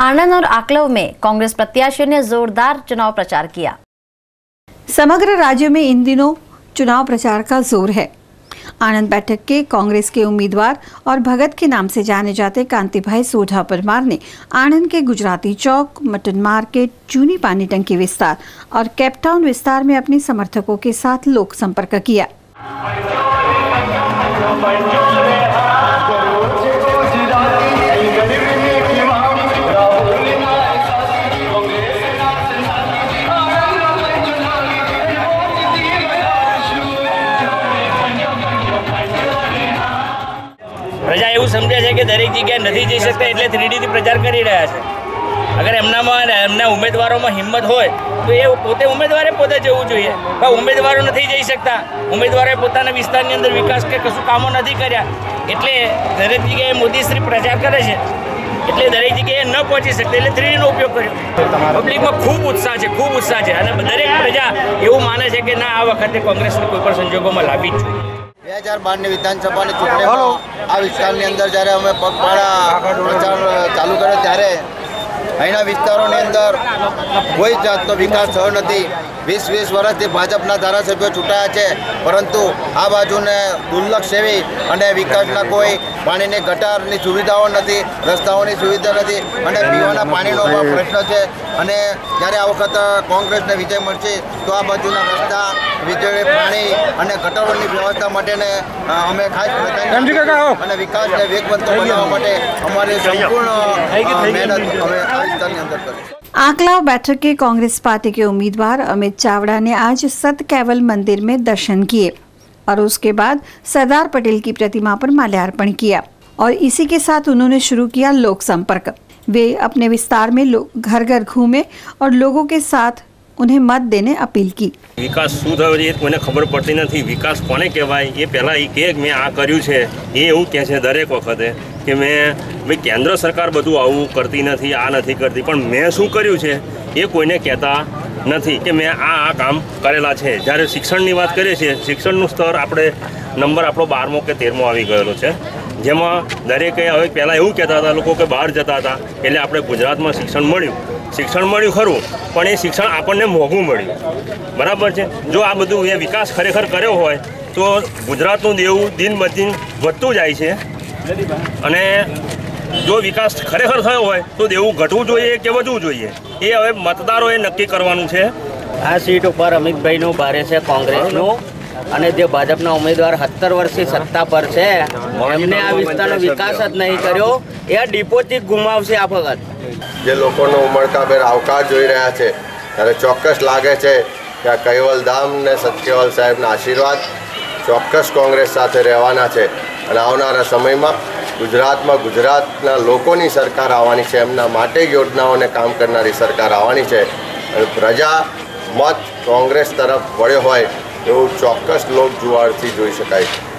आनंद और आकलव में कांग्रेस प्रत्याशियों ने जोरदार चुनाव प्रचार किया। समग्र राज्य में इन दिनों चुनाव प्रचार का ज़ोर है। आनंद बैठक के कांग्रेस के उम्मीदवार और भगत के नाम से जाने जाते कांतिभाई सोढ़ा परमार ने आनंद के गुजराती चौक, मटन मार्केट, चूनी पानी टंकी विस्तार और कैपटाउन विस्तार में अपने समर्थकों के साथ लोक संपर्क किया। પ્રજા એવું સમજે છે કે દરેક જગ્યાએ નથી જઈ શકતા એટલે થ્રીડીથી પ્રચાર કરી રહ્યા છે. અગર એમનામાં એમના ઉમેદવારોમાં હિંમત હોય તો એ પોતે ઉમેદવારે પોતે જવું જોઈએ. પણ ઉમેદવારો નથી જઈ શકતા. ઉમેદવારોએ પોતાના વિસ્તારની અંદર વિકાસ કે કશું કામો નથી કર્યા. એટલે દરેક જગ્યાએ મોદીશ્રી પ્રચાર કરે છે. એટલે દરેક જગ્યાએ ન પહોંચી શકતા એટલે થ્રીડીનો ઉપયોગ કર્યો. પબ્લિકમાં ખૂબ ઉત્સાહ છે ખૂબ ઉત્સાહ છે. અને દરેક પ્રજા એવું માને છે કે ના આ વખતે કોંગ્રેસને કોઈ પણ સંજોગોમાં લાવી જ જોઈએ. બે હજાર બારની વિધાનસભાની ચૂંટણીમાં આ વિસ્તારની અંદર જ્યારે અમે પગપાળા પ્રચાર ચાલુ કર્યો ત્યારે અહીંના વિસ્તારોની અંદર કોઈ જાતનો વિકાસ થયો નથી. વીસ વીસ વર્ષથી ભાજપના ધારાસભ્યો ચૂંટાયા છે, પરંતુ આ બાજુને દુર્લક્ષ સેવી અને વિકાસના કોઈ પાણીની ગટારની સુવિધાઓ નથી રસ્તાઓની સુવિધા નથી અને પીવાના પાણીનો પણ પ્રશ્ન છે અને જ્યારે આ વખત કોંગ્રેસને વિજય મળશે તો આ બાજુના રસ્તા વીજળી પાણી અને ગટરોની વ્યવસ્થા માટેને અ, અમે ખાસ પ્રયત્ન અને વિકાસને વેગવંતો બનાવવા માટે અમારી સંપૂર્ણ અ, મહેનત અમે આ વિસ્તારની અંદર કરીશું आंकलाव बैठक के कांग्रेस पार्टी के उम्मीदवार अमित चावड़ा ने आज सत कैवल मंदिर में दर्शन किए और उसके बाद सरदार पटेल की प्रतिमा पर माल्यार्पण किया और इसी के साथ उन्होंने शुरू किया लोक संपर्क वे अपने विस्तार में लो- घर घर घूमे और लोगों के साथ उन्हें मत देने अपील की વિકાસ શું થયો છે એ કોઈને ખબર પડતી નથી વિકાસ કોને કહેવાય એ પહેલાં એ કહે કે મેં આ કર્યું છે એ એવું કહે છે દરેક વખતે કે મેં ભાઈ કેન્દ્ર સરકાર બધું આવું કરતી નથી આ નથી કરતી પણ મેં શું કર્યું છે એ કોઈને કહેતા નથી કે મેં આ આ કામ કરેલા છે. જ્યારે શિક્ષણની વાત કરીએ છીએ, શિક્ષણનું સ્તર આપણે નંબર આપણો બારમો કે તેરમો આવી ગયેલો છે. જેમાં દરેકે હવે પહેલાં એવું કહેતા હતા લોકો કે બહાર જતા હતા, એટલે આપણે ગુજરાતમાં શિક્ષણ મળ્યું. શિક્ષણ મળ્યું ખરું, પણ એ શિક્ષણ આપણને મોંઘું મળ્યું. બરાબર છે? જો આ બધું એ વિકાસ ખરેખર કર્યો હોય, તો ગુજરાતનું દેવું દિન બદિન વધતું જાય છે. અને જો વિકાસ ખરેખર થયો હોય, તો દેવું ઘટવું જોઈએ કે વધવું જોઈએ? એ હવે મતદારોએ નક્કી કરવાનું છે. આ સીટ ઉપર અમિતભાઈનું ભારે છે કોંગ્રેસનું. અને જે ભાજપના ઉમેદવાર સત્તર વર્ષથી સત્તા પર છે એમને આ વિસ્તારનો વિકાસ જ નહીં કર્યો. એ ડિપોઝિટ ગુમાવશે આ વખત. જે લોકોનો ઉમળકાભેર આવકાર જોઈ રહ્યા છે ત્યારે ચોક્કસ લાગે છે કે આ કૈવલધામ ને સત્યવલ સાહેબના આશીર્વાદ ચોક્કસ કોંગ્રેસ સાથે રહેવાના છે. અને આવનારા સમયમાં ગુજરાતમાં ગુજરાતના લોકોની સરકાર આવવાની છે, એમના માટે યોજનાઓને કામ કરનારી સરકાર આવવાની છે. અને પ્રજા મત કોંગ્રેસ તરફ વળ્યો હોય, એવું ચોક્કસ લોક જુવાળથી જોઈ શકાય છે.